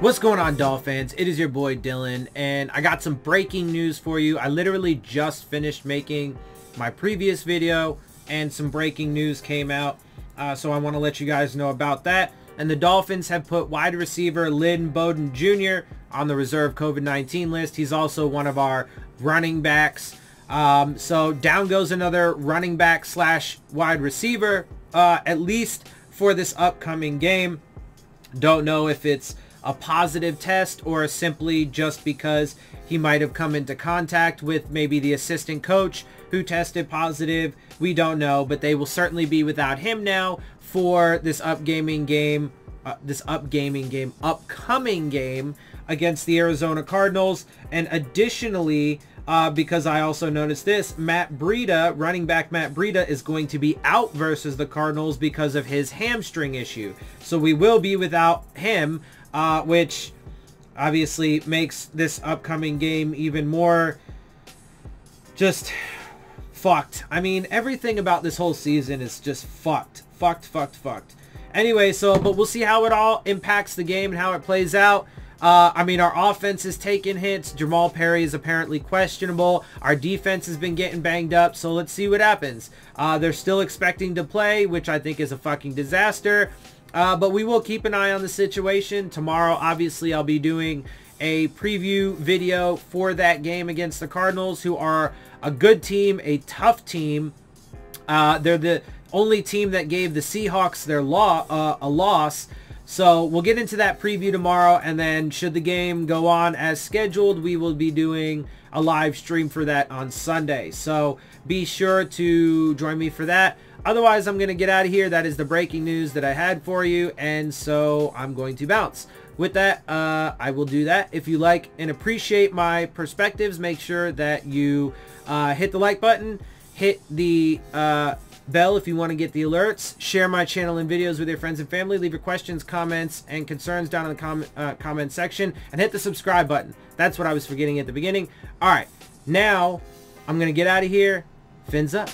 What's going on Dolphins? It is your boy Dillon and I got some breaking news for you. I literally just finished making my previous video and some breaking news came out. Uh, so I want to let you guys know about that. And the Dolphins have put wide receiver Lynn Bowden Jr. on the reserve COVID-19 list. He's also one of our running backs. Um, so down goes another running back slash wide receiver, uh, at least for this upcoming game. Don't know if it's a positive test or simply just because he might have come into contact with maybe the assistant coach who tested positive. We don't know, but they will certainly be without him now for this upgaming game, uh, this upgaming game, upcoming game against the Arizona Cardinals. And additionally, uh, because I also noticed this, Matt Breida, running back Matt Breida, is going to be out versus the Cardinals because of his hamstring issue. So we will be without him uh, which obviously makes this upcoming game even more just fucked. I mean, everything about this whole season is just fucked. Fucked, fucked, fucked. Anyway, so, but we'll see how it all impacts the game and how it plays out. Uh, I mean, our offense is taking hits. Jamal Perry is apparently questionable. Our defense has been getting banged up, so let's see what happens. Uh, they're still expecting to play, which I think is a fucking disaster. Uh, but we will keep an eye on the situation. Tomorrow, obviously, I'll be doing a preview video for that game against the Cardinals, who are a good team, a tough team. Uh, they're the only team that gave the Seahawks their law uh, a loss. So we'll get into that preview tomorrow, and then should the game go on as scheduled, we will be doing a live stream for that on Sunday. So be sure to join me for that. Otherwise, I'm going to get out of here. That is the breaking news that I had for you. And so I'm going to bounce. With that, uh, I will do that. If you like and appreciate my perspectives, make sure that you uh, hit the like button, hit the uh, bell if you want to get the alerts, share my channel and videos with your friends and family, leave your questions, comments, and concerns down in the com uh, comment section, and hit the subscribe button. That's what I was forgetting at the beginning. All right, now I'm going to get out of here. Fins up.